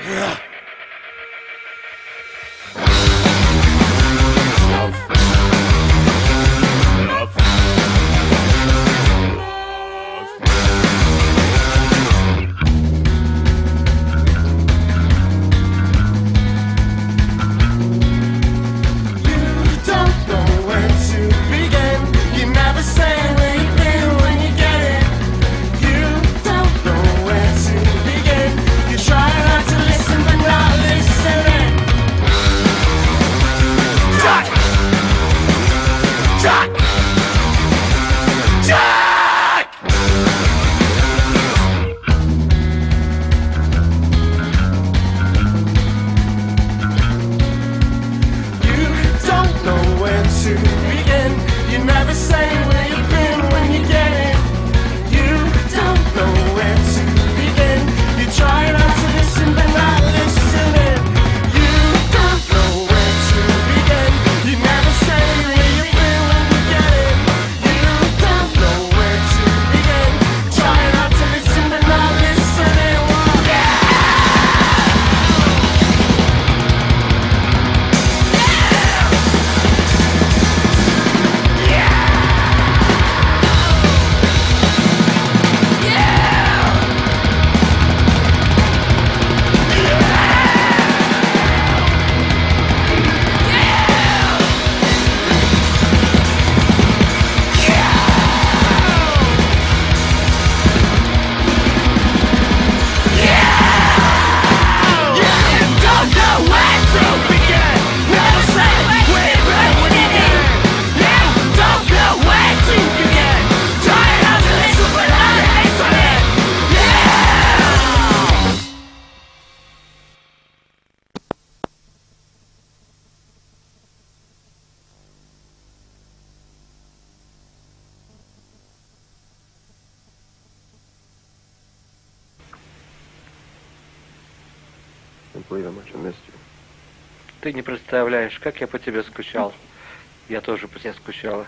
Yeah. you. Ты не представляешь, как я по тебе скучал. Я тоже по тебе скучала.